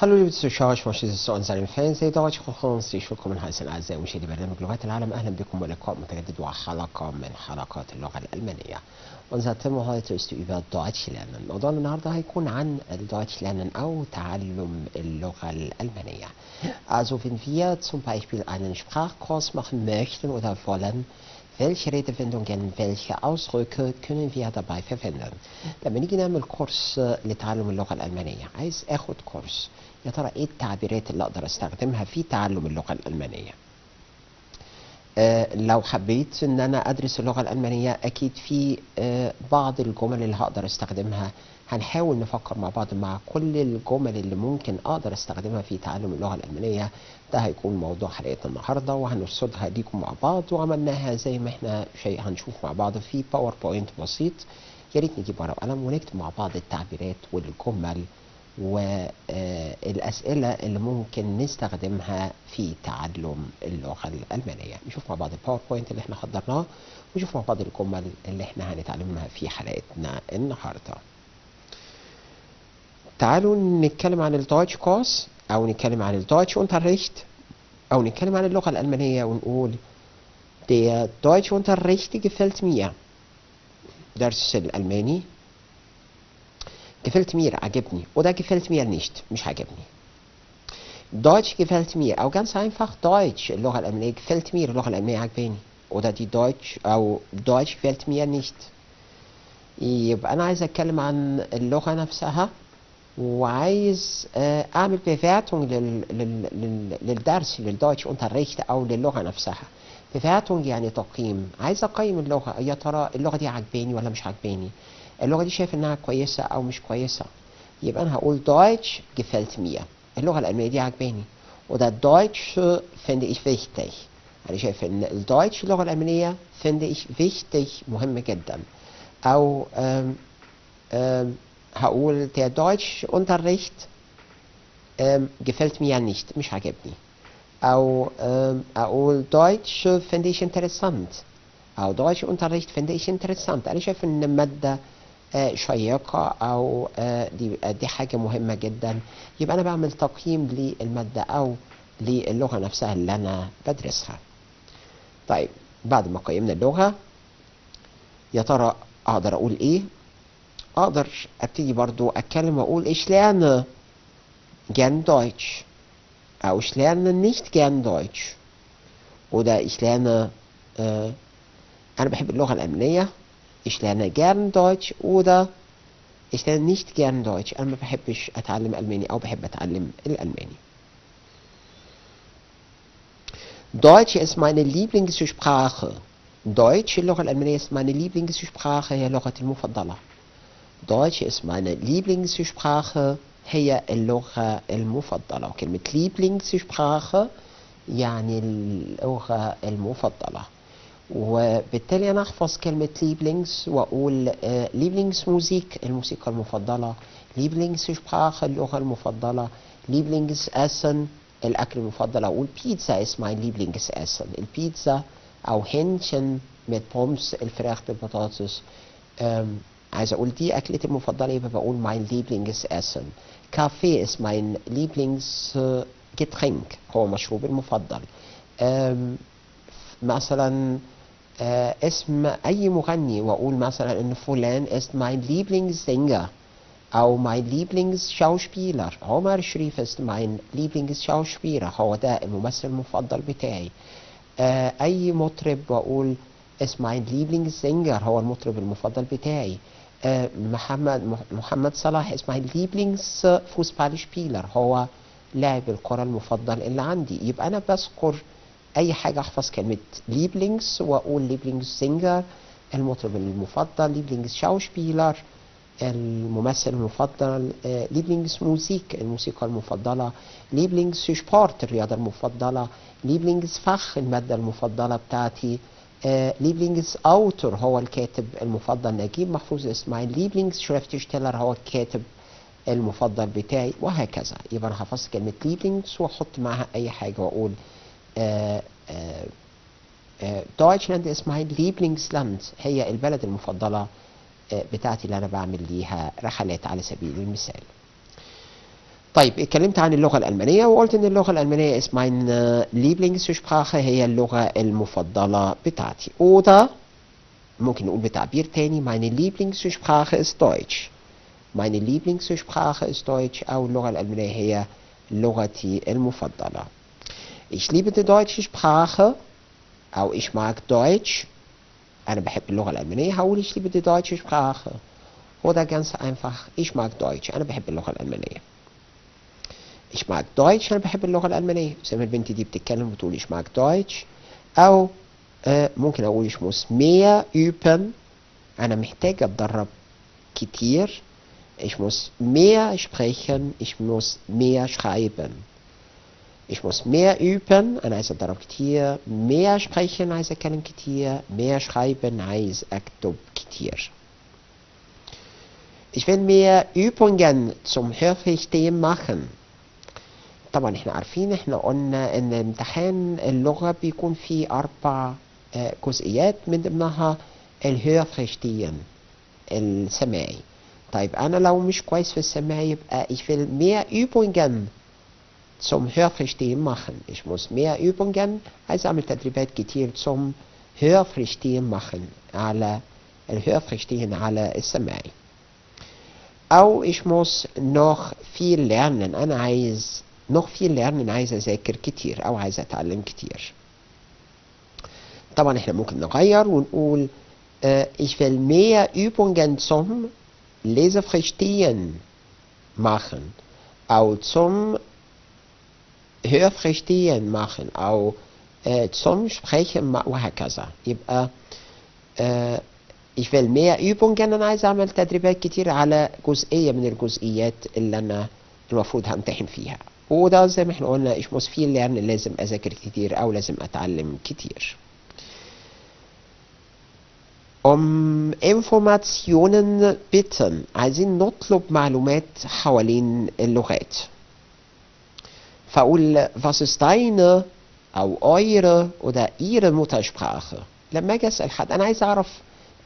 Hallo liebe Zuschauer, ich möchte zu unserem Fernseh Deutsch خصوصي لكم الحسن أعزائي مشاهدي برنامج لغات العالم أهلا بكم ولقاء متجدد وحلقة من حلقات اللغة الألمانية. Unser Thema heute ist Deutsch lernen. موضوعنا النهارده هيكون عن Deutsch lernen أو تعلم اللغة الألمانية. Also wenn wir zum Beispiel einen Sprachkurs machen möchten oder wollen, welche Redewendungen, welche Ausdrücke können wir dabei verwenden؟ لما نيجي نعمل كورس لتعلم اللغة الألمانية عايز اخد كورس يا ترى إيه التعبيرات اللي أقدر أستخدمها في تعلم اللغة الألمانية؟ آه لو حبيت إن أنا أدرس اللغة الألمانية أكيد في آه بعض الجمل اللي هقدر أستخدمها. هنحاول نفكر مع بعض مع كل الجمل اللي ممكن أقدر أستخدمها في تعلم اللغة الألمانية. ده هيكون موضوع حلقتنا النهاردة وهنرصدها ليكم مع بعض وعملناها زي ما إحنا شيء هنشوف مع بعض في PowerPoint بسيط. يا ريت نجيب ورقة وقلم ونكتب مع بعض التعبيرات والجمل. والأسئلة اللي ممكن نستخدمها في تعلم اللغة الألمانية. نشوف مع بعض ال PowerPoint اللي إحنا حضرناه ونشوف مع بعض الجمل اللي إحنا هنتعلمها في حلقتنا النهاردة. تعالوا نتكلم عن ال Deutschkurs أو نتكلم عن ال Deutschunterricht أو نتكلم عن اللغة الألمانية ونقول der Deutsch Unterricht gefällt mir. درس الألماني. Gefällt mir عجبني oder gefällt mir nicht مش عجبني Deutsch gefällt mir أو ganz einfach Deutsch اللغة الألمانية gefällt mir اللغة الألمانية عجباني oder die Deutsch أو Deutsch gefällt mir nicht يبقى أنا عايز أتكلم عن اللغة نفسها وعايز أعمل bewertung لل... لل... لل... للدرس للدويتش unterricht أو للغة نفسها Bewertung يعني تقييم عايز أقيم اللغة يا ترى اللغة دي عجباني ولا مش عجباني اللغة دي شايف إنها كويسة أو مش كويسة. يبقى أنا هقول Deutsch gefällt mir اللغة الألمانية دي عجباني. وده Deutsch finde ich wichtig. أنا شايف إن ال Deutsch اللغة الألمانية finde ich wichtig مهم جدا. أو آم آم هقول der Deutschunterricht gefällt mir nicht مش عاجبني. أو أقول Deutsch finde ich interessant. أو Deutschunterricht finde ich interessant. أنا شايف إن المادة شيقة أو دي, دي حاجة مهمة جدا. يبقى أنا بعمل تقييم للمادة أو للغة نفسها اللي أنا بدرسها. طيب بعد ما قيمنا اللغة يا ترى أقدر أقول إيه؟ أقدر أبتدي برضو أتكلم وأقول إيش lerne gern Deutsch أو إيش lerne nicht gern Deutsch oder ich lerne äh, أنا بحب اللغة الألمانية ich lerne gern Deutsch oder ich lerne nicht gern Deutsch أنا ما بحبش أتعلم ألماني أو بحب أتعلم الألماني Deutsch ist meine Lieblingssprache Deutsch اللغة الألمانية ist meine Lieblingssprache هي لغتي المفضلة Deutsch ist meine Lieblingssprache هي اللغة المفضلة وكلمة Lieblingssprache يعني اللغة المفضلة وبالتالي أنا أحفظ كلمة Lieblings وأقول Lieblings الموسيقى المفضلة. Lieblingssprache اللغة المفضلة. Lieblingsessen الأكل المفضل. أقول Pizza ist mein Lieblingsessen البيتزا أو هنشن mit بومس الفراخ بالبطاطس عايز أقول دي أكلتي المفضلة يبقى بقول mein Lieblingsessen كافيه ist mein Lieblingsgetränk هو مشروبي المفضل. مثلا اسم أي مغني وأقول مثلا إن فلان ist mein Lieblingssänger أو mein Lieblingsschauspieler عمر شريف ist mein Lieblingsschauspieler هو ده الممثل المفضل بتاعي. أي مطرب وأقول ist mein Lieblingssänger هو المطرب المفضل بتاعي. محمد محمد صلاح ist mein Lieblingsfußballspieler هو لاعب الكرة المفضل اللي عندي. يبقى أنا بذكر أي حاجة أحفظ كلمة Lieblings وأقول Lieblingssänger المطرب المفضل Lieblingsschauspieler الممثل المفضل Lieblingsmusik الموسيقى المفضلة Lieblingssport الرياضة المفضلة Lieblingsfach المادة المفضلة بتاعتي Lieblingsautor هو الكاتب المفضل نجيب محفوظ إسماعيل. Lieblingsschriftsteller هو الكاتب المفضل بتاعي وهكذا. يبقى أنا حفظت كلمة Lieblings وأحط معاها أي حاجة وأقول Deutschland ist mein Lieblingsland. هي البلد المفضلة بتاعتي اللي أنا بعمل ليها. رحلات على سبيل المثال. طيب اتكلمت عن اللغة الألمانية وقلت إن اللغة الألمانية is mein Lieblingssprache. هي اللغة المفضلة بتاعتي. oder ممكن نقول بتعبير تاني meine Lieblingssprache ist Deutsch. Meine Lieblingssprache ist Deutsch أو اللغة الألمانية هي لغتي المفضلة. Ich liebe die deutsche Sprache أو ich mag Deutsch أنا بحب اللغة الألمانية هقول ich liebe die deutsche Sprache oder ganz einfach ich mag Deutsch أنا بحب اللغة الألمانية ich mag Deutsch أنا بحب اللغة الألمانية زي ما البنت دي بتتكلم وتقول ich mag Deutsch أو آه ممكن أقول ich muss mehr üben أنا محتاج أتدرب كتير ich muss mehr sprechen ich muss mehr schreiben Ich muss mehr üben أنا عايز أتدرب كتير mehr sprechen عايز أتكلم كتير mehr schreiben عايز أكتب كتير Ich will mehr Übungen zum Hörverstehen machen. طبعا إحنا عارفين إحنا قلنا ان امتحان اللغة بيكون فيه أربع آه، جزئيات من ضمنها الهörverstehen السماعي طيب أنا لو مش كويس في السماع يبقى ich will mehr Übungen zum Hörverstehen machen ich muss mehr Übungen عايز اعمل تدريبات كتير zum Hörverstehen machen على الهörverstehen على السماعي أو ich muss noch viel lernen أنا عايز noch viel lernen عايز أذاكر كتير أو عايز أتعلم كتير طبعا احنا ممكن نغير ونقول äh, ich will mehr Übungen zum Leseverstehen machen أو zum Hörverstehen machen? أو äh, zum Sprechen وهكذا يبقى äh, ich will mehr Übungen أنا عايز أعمل تدريبات كتير على جزئية من الجزئيات اللي أنا المفروض همتحن فيها وده زي ما إحنا قلنا muss viel lernen لازم أذاكر كتير أو لازم أتعلم كتير Um Informationen bitten عايزين نطلب معلومات حوالين اللغات فأقول was ist deine أو eure oder ihre Muttersprache? لما أجي أسأل حد أنا عايز أعرف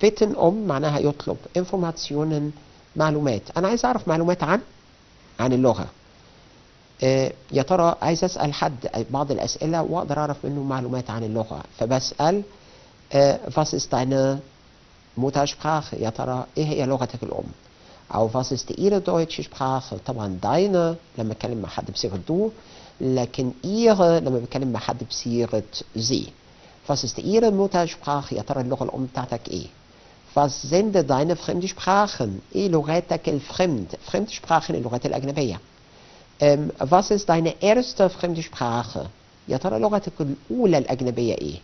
bitten um معناها يطلب Informationen معلومات. أنا عايز أعرف معلومات عن عن اللغة. آه، يا ترى عايز أسأل حد بعض الأسئلة وأقدر أعرف منه معلومات عن اللغة. فبسأل آه، was ist deine Muttersprache يا ترى إيه هي لغتك الأم؟ أو was ist ihre deutsche Sprache طبعا deine لما أتكلم مع حد بصيغة du لكن ihre لما بتكلم مع حد بصيغة sie was ist ihre Muttersprache يا ترى اللغة الأم بتاعتك إيه was sind deine Fremdsprachen إيه لغاتك الفريند Fremdsprachen اللغات الأجنبية ähm, was ist deine erste Fremdsprache يا ترى لغتك الأولى الأجنبية إيه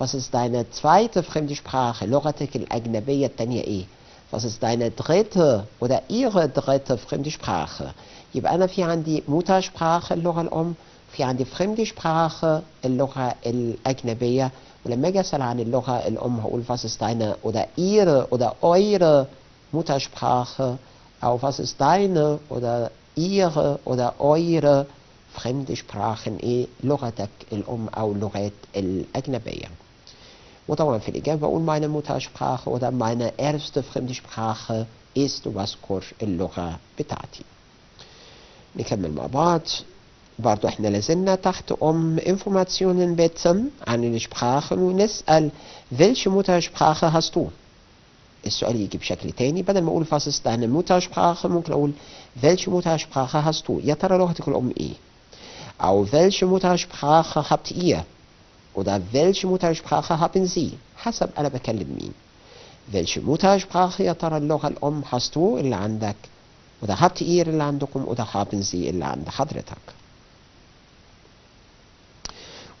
was ist deine zweite Fremdsprache لغتك الأجنبية التانية إيه was ist deine dritte oder ihre dritte Fremdsprache يبقى أنا في عندي Muttersprache اللغة الأم في عندي Fremdsprache اللغة الأجنبية ولما أجي أسأل عن اللغة الأم هقول was ist deine oder ihre oder eure Muttersprache أو was ist deine oder ihre oder eure Fremdsprachen إيه لغتك الأم أو اللغات الأجنبية وطبعا في الإجابة بقول meine Muttersprache oder meine erste Fremdsprache ist واذكر اللغة بتاعتي نكمل مع بعض برضو إحنا لازلنا تحت um Informationen bitten عن السprachen ونسأل Muttersprache hast du السؤال يجي بشكل تاني بدل ما was ist deine Muttersprache ممكن welche Muttersprache hast du يا ترى لغتك الأم إيه أو welche Muttersprache habt ihr oder welche Muttersprache haben Sie حسب أنا بكلم مين. welche Muttersprache يا ترى اللغة الأم hast du اللي عندك oder habt ihr اللي عندكم oder haben Sie اللي عند حضرتك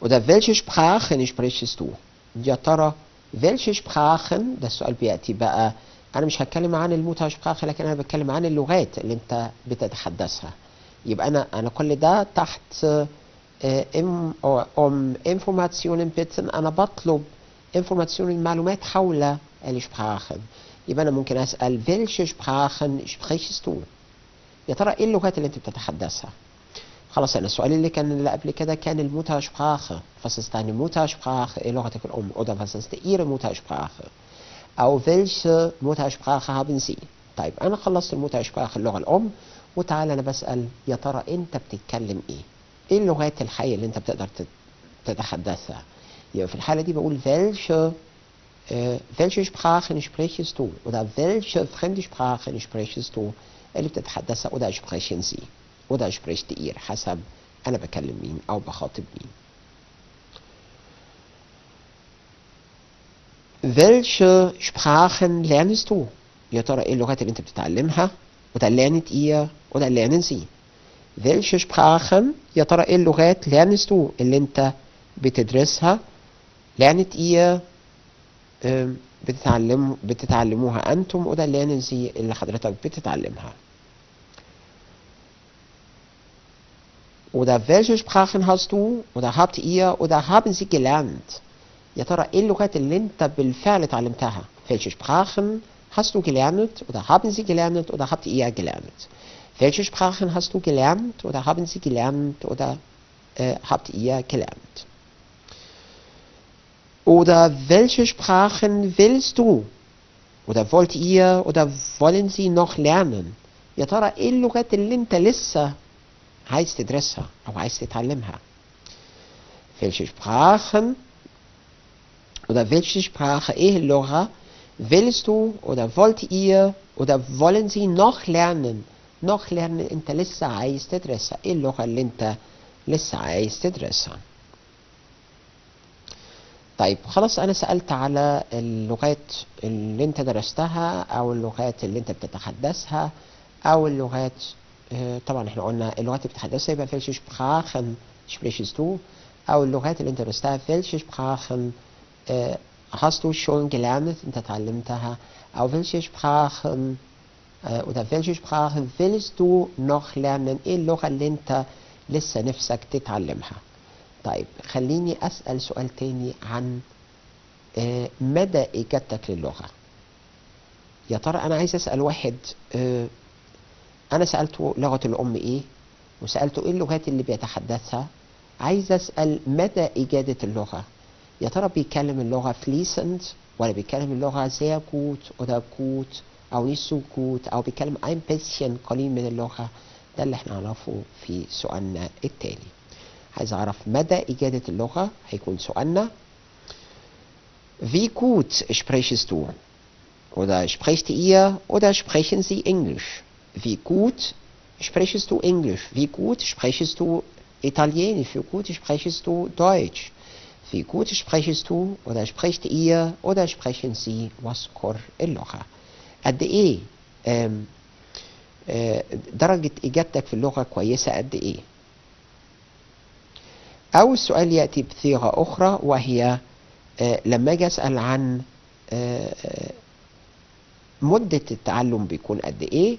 oder welche Sprachen sprichst du يا ترى welche Sprachen ده السؤال بيأتي بقى. أنا مش هتكلم عن الموتاشبراخه لكن أنا بتكلم عن اللغات اللي أنت بتتحدثها. يبقى أنا أنا كل ده تحت um Informationen bitten أنا بطلب Informationen معلومات حول السprachen يبقى أنا ممكن أسأل welche Sprachen sprichst يا ترى إيه اللغات اللي أنت بتتحدثها خلاص أنا السؤال اللي كان اللي قبل كده كان الموتاشبراخه was ist Muttersprache إيه لغتك الأم oder was ist ihre Muttersprache أو welche Muttersprache haben Sie? طيب أنا خلصت الموتاشبراخه اللغة الأم وتعالى أنا بسال يا ترى انت بتتكلم إيه إيه اللغات الحيه اللي انت بتقدر تت- تتحدثها يبقى في الحاله دي بقول welche äh, welche Sprachen sprichst du oder welche fremde Sprachen sprichst du اللي بتتحدثها oder sprechen sie oder spricht ihr حسب أنا بكلم مين أو بخاطب مين Welche Sprachen lernst du? يا ترى إيه اللغات اللي انت بتتعلمها؟ oder lernt ihr oder lernen sie؟ Welche Sprachen يا ترى إيه اللغات du اللي انت بتدرسها؟ lernt ihr ähm, بتتعلم بتتعلموها أنتم oder lernen sie اللي حضرتك بتتعلمها؟ Oder welche Sprachen hast du oder habt ihr oder haben sie gelernt? يا ترى إيه اللغات اللي انت بالفعل اتعلمتها؟ Welche Sprachen hast du gelernt oder haben sie gelernt oder habt ihr gelernt? Welche Sprachen hast du gelernt oder haben sie gelernt oder äh, habt ihr gelernt? Oder welche Sprachen willst du oder wollt ihr oder wollen sie noch lernen? يا ترى ايه اللغات اللي انت لسه عايز تدرسها او عايز تتعلمها؟ Welche Sprachen oder welche Sprache, ايه اللغة willst du oder wollt ihr oder wollen sie noch lernen Noch lernen انت لسه عايز تدرسها إيه اللغة اللي انت لسه عايز تدرسها طيب خلاص أنا سألت على اللغات اللي انت درستها أو اللغات اللي انت بتتحدثها أو اللغات آه، طبعا إحنا قلنا اللغات اللي بتتحدثها يبقى welche Sprachen sprichst du أو اللغات اللي انت درستها welche Sprachen äh, hast du انت اتعلمتها. أو welche Sprachen oder welche Sprachen willst du noch lernen? إيه اللغة اللي انت لسه نفسك تتعلمها طيب خليني اسأل سؤال تاني عن مدى اجابتك للغة يا ترى أنا عايز اسأل واحد أنا سألته لغة الام إيه وسألته إيه اللغات اللي بيتحدثها عايز اسأل مدى اجادة اللغة يا ترى بيتكلم اللغة fließend ولا بيتكلم اللغة sehr gut oder gut أو للسكوت أو بيتكلم ايم بيسيان قليل من اللغة. ده اللي إحنا نعرفه في سؤالنا التالي. عايز أعرف مدى إجادة اللغة؟ هيكون سؤالنا. wie gut sprichst du sprecht sprecht ihr oder sprechen Sie Englisch wie gut sprichst du Englisch wie gut sprichst du Italienisch wie gut sprichst du Deutsch wie gut sprichst du sprecht sprecht ihr oder sprechen Sie واسكور اللغة قد إيه آه، درجة إجابتك في اللغة كويسة قد إيه. أو السؤال يأتي بصيغة أخرى وهي لما أجي أسأل عن مدة التعلم بيكون قد إيه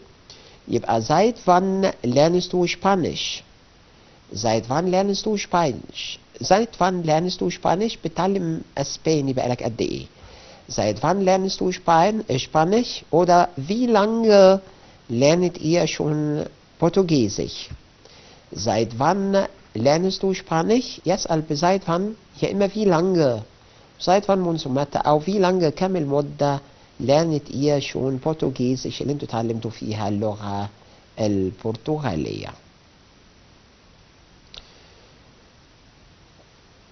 يبقى seit wann lernst du Spanisch seit wann lernst du Spanisch seit wann lernst du Spanisch بتعلم أسباني بقالك قد إيه. seit wann lernst du Span Spanisch oder wie lange lernt ihr schon Portugiesisch seit wann lernst du Spanisch يسأل بseit wann هي immer wie lange seit wann منذ متى او wie lange كم المدة lernt ihr schon Portugiesisch اللي انتوا اتعلمتوا فيها اللغة البرتغالية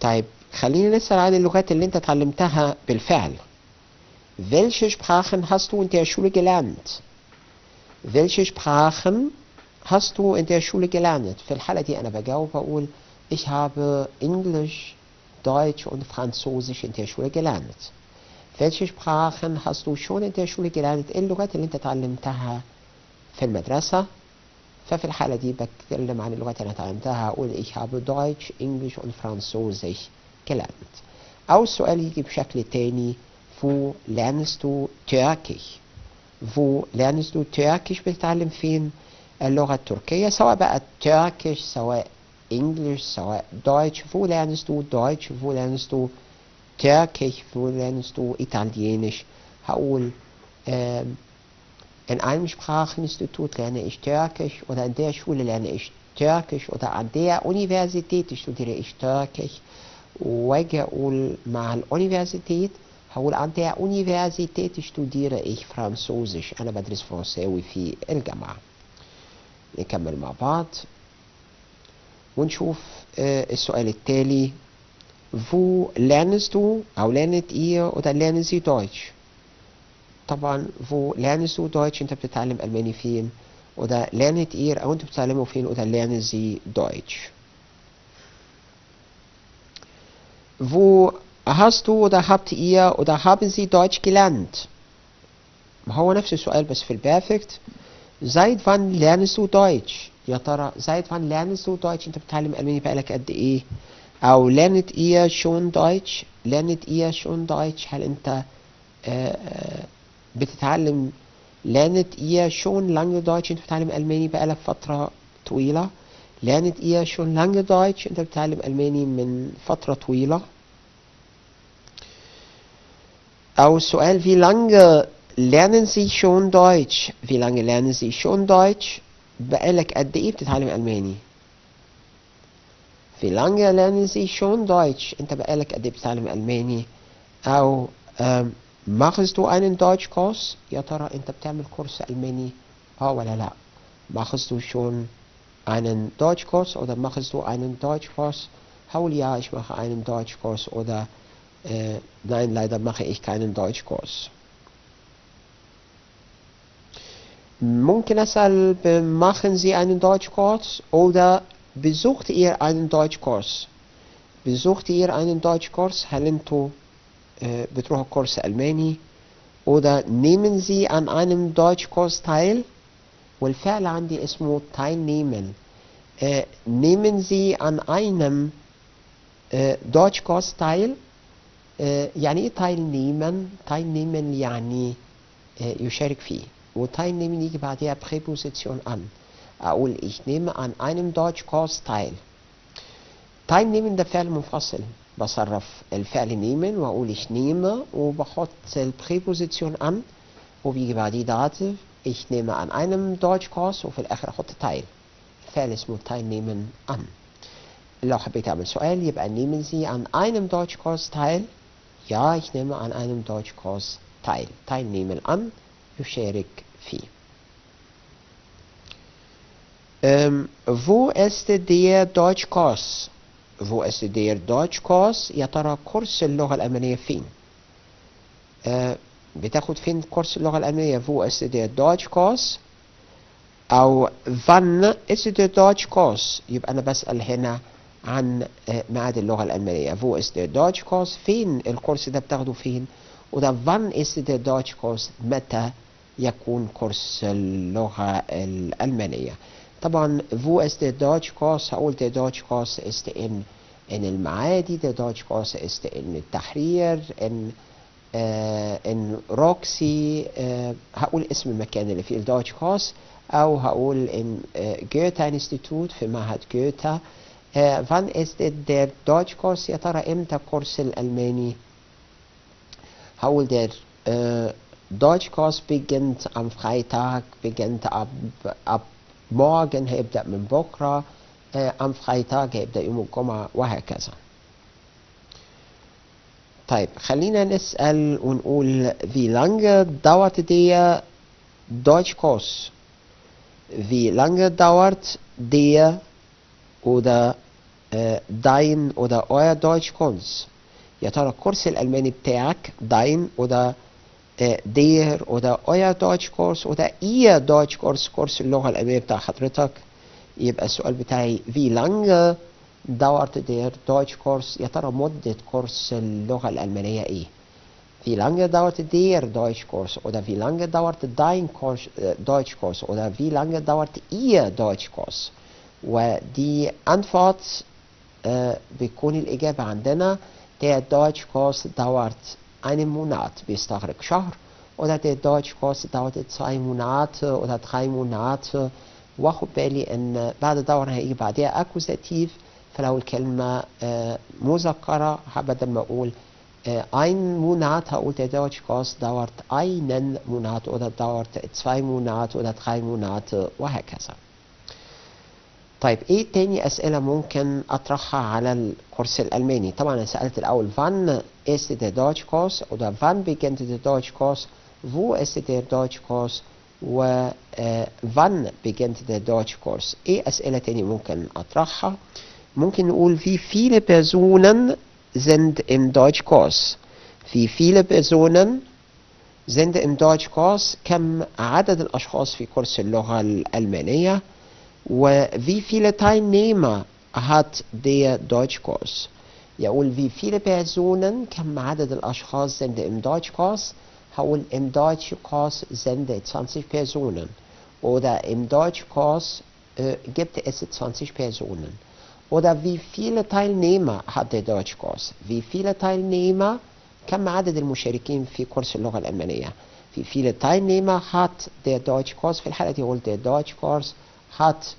طيب خلينا نسأل عن اللغات اللي انت اتعلمتها بالفعل Welche Sprachen hast du in der Schule gelernt? Welche Sprachen hast du in der Schule gelernt? في الحالة دي أنا بجاوب بقول ich habe Englisch, Deutsch und Französisch in der Schule gelernt. Welche Sprachen hast du schon in der Schule gelernt? ايه اللغات اللي انت اتعلمتها في المدرسة؟ ففي الحالة دي بتكلم عن اللغات اللي أنا اتعلمتها أقول ich habe Deutsch, Englisch und Französisch gelernt. أو السؤال يجي بشكل تاني wo lernst du Türkisch? Wo lernst du Türkisch بتتعلم فين؟ اللغة التركية سواء بقى Türkisch سواء Englisch سواء Deutsch wo lernst du Deutsch wo lernst du Türkisch wo lernst du Italienisch هقول ähm, in einem Spracheninstitut lerne ich Türkisch oder in der Schule lerne ich Türkisch oder an der Universität studiere ich Türkisch واجي اقول مع الuniversität هقول an der Universität studiere ich Französisch أنا بدرس فرنساوي في الجامعة. نكمل مع بعض. ونشوف آه السؤال التالي. wo lernst du أو lernt ihr؟ oder lernen Sie Deutsch. طبعا wo lernst du Deutsch أنت بتتعلم ألماني فين؟ oder lernt ihr أو انت بتتعلمه فين؟ oder lernen Sie Deutsch. فو hast du oder habt ihr oder haben Sie Deutsch gelernt ما هو نفس السؤال بس في البيرفكت seit wann lernst du Deutsch يا ترى seit wann lernst du Deutsch انت بتتعلم ألماني بقالك قد إيه أو lernt ihr schon Deutsch lernt ihr schon Deutsch هل انت آه، آه، بتتعلم lernt ihr schon lange Deutsch انت بتتعلم ألماني بقالك فترة طويلة lernt ihr schon lange Deutsch انت بتتعلم ألماني من فترة طويلة أو السؤال wie lange lernen Sie schon Deutsch wie lange lernen Sie schon Deutsch بقالك قد ايه بتتعلم ألماني wie lange lernen Sie schon Deutsch انت بقالك قد ايه بتتعلم ألماني أو ähm, machst du einen Deutschkurs يا ترى انت بتعمل كورس ألماني اه ولا لا machst du schon einen Deutschkurs oder machst du einen Deutschkurs Paul ja ich mache einen Deutschkurs oder äh, nein leider mache ich keinen Deutschkurs ممكن أسأل machen Sie einen Deutschkurs oder besucht ihr einen Deutschkurs besucht ihr einen Deutschkurs هل أنتوا äh, بتروحوا كورس ألماني oder nehmen Sie an einem Deutschkurs teil والفعل عندي اسمه teilnehmen äh, nehmen Sie an einem äh, Deutschkurs teil äh, آه، يعني إيه teilnehmen teilnehmen يعني آه، يشارك فيه. و teilnehmen يجي بعدها Präposition an. أقول ich nehme an einem Deutschkurs teil teilnehmen ده فعل منفصل. بصرف الفعل nehmen وأقول إيه ich nehme وبحط ال Präposition an. وبيجي بعديه Dativ ich nehme an einem Deutschkurs وفي الآخر أحط teil. الفعل اسمه teilnehmen an. لو حبيت أعمل سؤال يبقى nehmen Sie an einem Deutschkurs teil. Ja ich nehme an einem Deutschkurs teil teilnehmen an يشارك فيه ähm, wo ist der Deutschkurs wo ist der Deutschkurs يا ترى كورس اللغة الألمانية فين آه بتاخد فين كورس اللغة الألمانية wo ist der Deutschkurs أو wann ist der Deutschkurs يبقى أنا بسأل هنا عن آه ميعاد اللغة الألمانية. Wo ist der Deutschkurs? فين الكورس ده بتاخده؟ فين؟ وده wann ist der Deutschkurs متى يكون كورس اللغة الألمانية؟ طبعا wo ist der Deutschkurs هقول der Deutschkurs ist in in المعادي der Deutschkurs ist in التحرير in آه in روكسي آه هقول اسم المكان اللي فيه ال Deutschkurs أو هقول in آه Goethe-Institut في معهد جوتا wann ist der Deutschkurs يا ترى إمتى كورس الألماني؟ هقول der آه، Deutschkurs beginnt am Freitag beginnt ab ab morgen هيبدا من بكرة آه، am Freitag هيبدا يوم الجمعة وهكذا. طيب خلينا نسأل ونقول wie lange dauert der Deutschkurs. في لانجر دوت دي oder dein oder euer Deutschkurs يا ترى الكورس الألماني بتاعك dein oder äh, der oder euer Deutschkurs oder ihr Deutschkurs كورس اللغة الألمانية بتاع حضرتك يبقى السؤال بتاعي wie lange dauert der Deutschkurs يا ترى مدة كورس اللغة الألمانية إيه wie lange dauert der Deutschkurs oder wie lange dauert dein Kurs, äh, Deutschkurs oder wie lange dauert ihr Deutschkurs ودي Antwort äh, بيكون الإجابة عندنا der Deutschkurs dauert einen Monat بيستغرق شهر oder der Deutschkurs dauert zwei Monate oder drei Monate واخد بالي ان بعد دورة هيجي بعدها اكوزاتيف فلو الكلمة آه مذكرة بدل ما أقول آه ein Monat هقول der Deutschkurs dauert einen Monat oder dauert zwei Monate oder drei Monate وهكذا طيب إيه تاني أسئلة ممكن أطرحها على الكورس الألماني؟ طبعا أنا سألت الأول wann ist der Deutschkurs oder wann beginnt der Deutschkurs wo ist der Deutschkurs و wann beginnt der Deutschkurs إيه أسئلة تاني ممكن أطرحها؟ ممكن نقول wie viele Personen sind im Deutschkurs wie viele Personen sind im Deutschkurs كم عدد الاشخاص في كورس اللغة الالمانيه وwie viele Teilnehmer hat der Deutschkurs يقول wie viele Personen كم عدد الأشخاص sind im Deutschkurs هقول im Deutschkurs sind 20 Personen oder im Deutschkurs äh, gibt es 20 Personen oder wie viele Teilnehmer hat der Deutschkurs wie viele Teilnehmer كم عدد المشاركين في كورس اللغة الألمانية wie viele Teilnehmer hat der Deutschkurs في الحالة دي يقول der Deutschkurs hat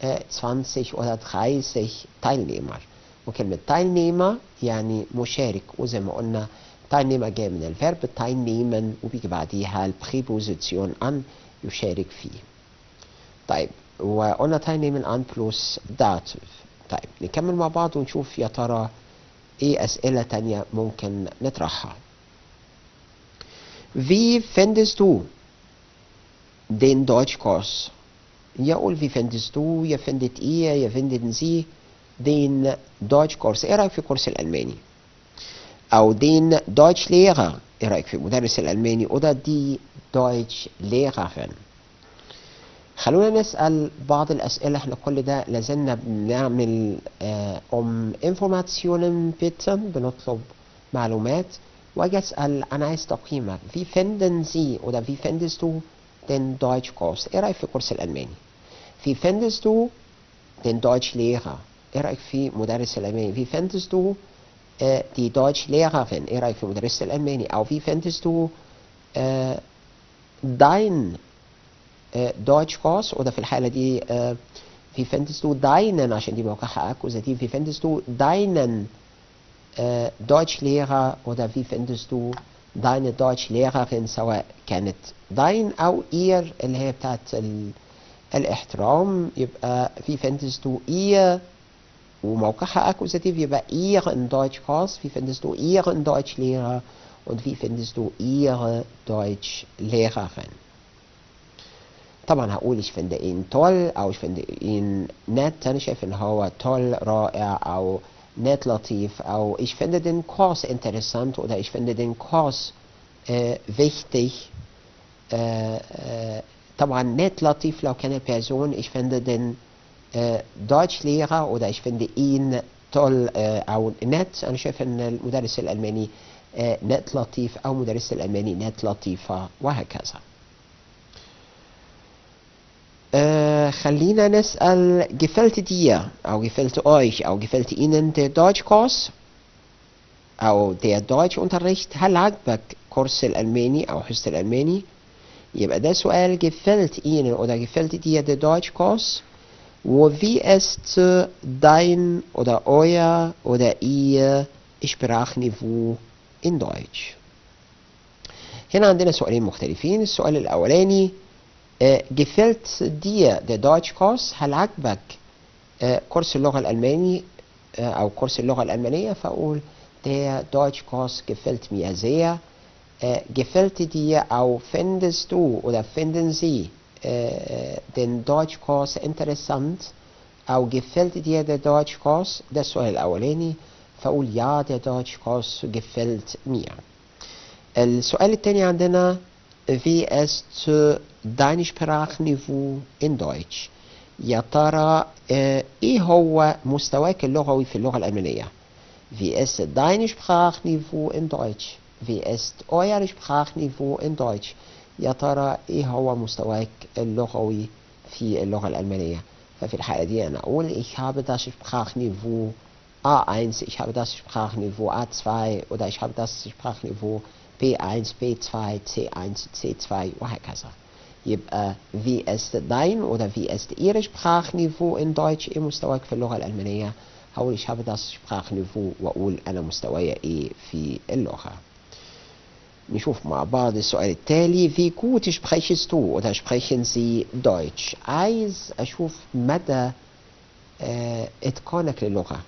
äh, 20 oder 30 Teilnehmer. وكلمة Teilnehmer يعني مشارك وزي ما قلنا Teilnehmer جاي من ال Verb teilnehmen وبيجي بعديها ال Präposition an يشارك فيه طيب وقلنا teilnehmen an plus Dativ طيب نكمل مع بعض ونشوف يا ترى إيه أسئلة تانية ممكن نطرحها Wie findest du den Deutschkurs? يقول wie findest du, ihr findet ihr, ihr findet sie den Deutschkurs. إيه رأيك في كورس الألماني؟ أو den Deutschlehrer. إيه رأيك في مدرس الألماني؟ oder die Deutschlehrerin. خلونا نسأل بعض الأسئلة إحنا كل ده لازلنا بنعمل آه um Informationen bitten بنطلب معلومات واجي أسأل أنا عايز تقييمك finden Sie oder wie findest du den Deutschkurs ايه رأيك في كورس الألماني wie findest du den Deutschlehrer ايه رأيك في مدرس الألماني wie findest du äh, die Deutschlehrerin ايه رأيك في مدرس الألماني أو wie findest du äh, dein äh, Deutschkurs oder في الحالة دي äh, wie findest du deinen عشان دي موقعها akkusativ wie findest du deinen äh, Deutschlehrer oder wie findest du داين دوتش ليغرين سواء كانت dein أو Ihr اللي هي بتاعت ال... الاحترام يبقى wie findest du Ihr وموقعها Akkusativ يبقى Ihren Deutsch خاص wie findest du Ihren Deutschlehrer und wie findest du ihre Deutschlehrerin? طبعا هقول ich finde ihn toll أو ich finde ihn nett أنا شايف ان هو toll رائع أو nett لطيف أو ich finde den Kurs interessant oder ich finde den Kurs äh, wichtig äh, äh, طبعا nett لطيف لو كان Person ich finde den äh, Deutschlehrer oder ich finde ihn toll äh, أو nett أنا شايف ان المدرس الالماني äh, nett لطيف أو مدرس الالماني nett لطيفة وهكذا Äh, خلينا نسأل gefällt dir أو gefällt euch أو gefällt Ihnen der Deutschkurs أو der Deutschunterricht هل عجبك كورس الألماني أو حصة الألماني يبقى ده سؤال gefällt Ihnen oder gefällt dir der Deutschkurs وwie ist äh, dein oder euer oder ihr Sprachniveau in Deutsch هنا عندنا سؤالين مختلفين السؤال الأولاني äh, gefällt dir der Deutschkurs هل عجبك äh, كورس اللغة الألماني äh, أو كورس اللغة الألمانية فأقول der Deutschkurs gefällt mir sehr äh, gefällt dir أو findest du oder finden Sie äh, den Deutschkurs interessant أو gefällt dir der Deutschkurs ده السؤال الأولاني فأقول ja der Deutschkurs gefällt mir السؤال الثاني عندنا في wie ist Sprachniveau in Deutsch? يا ترى إيه هو مستواك اللغوي في اللغة الالمانيه wie ist dein Sprachniveau in Deutsch wie ist euer Sprachniveau in Deutsch يا ترى إيه هو مستواك اللغوي في اللغة الالمانيه ففي الحاله دي أنا أقول ich habe das sprachniveau a1 ich habe das sprachniveau a2 oder ich habe das sprachniveau B1 B2 C1 C2 وهكذا يبقى wie ist dein oder wie ist ihr Sprachniveau in Deutsch ايه مستواك في اللغة الألمانية هقول ich habe das Sprachniveau وأقول أنا مستواي ايه في اللغة نشوف مع بعض السؤال التالي wie gut sprichst du oder sprechen Sie Deutsch عايز أشوف مدى äh, إتقانك للغة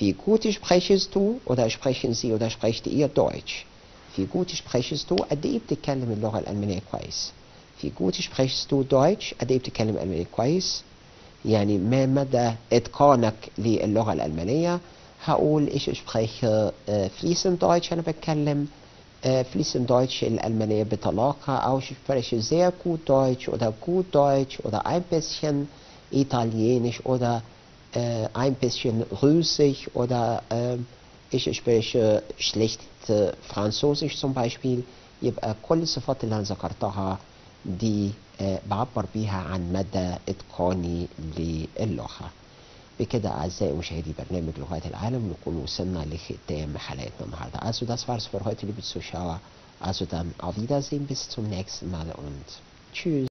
wie gut sprichst du oder sprechen Sie oder sprecht ihr Deutsch في جوت sprichst du, قد إيه بتتكلم اللغة الالمانيه كويس؟ في جوت sprichst du Deutsch, قد إيه بتتكلم الالمانيه كويس؟ يعني ما مدى اتقانك للغه الالمانيه؟ هقول ich spreche fließend Deutsch أنا بتكلم fließend Deutsch الالمانيه بطلاقه أو ich spreche sehr gut Deutsch oder gut Deutsch oder ein bisschen Italienisch oder ein bisschen Russisch oder ich spreche schlecht äh, Französisch zum Beispiel يبقى كل الصفات اللي أنا ذكرتها دي آه، بعبر بيها عن مدى إتقاني للغة بكده أعزائي مشاهدي برنامج لغات العالم نكون وصلنا لختام حلقتنا النهاردة Also das war's für heute liebe Zuschauer Also dann auf Wiedersehen bis zum nächsten Mal und tschüss